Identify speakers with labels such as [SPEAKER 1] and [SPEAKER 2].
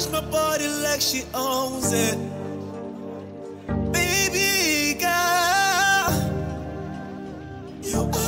[SPEAKER 1] touch my body like she owns it. Baby girl, you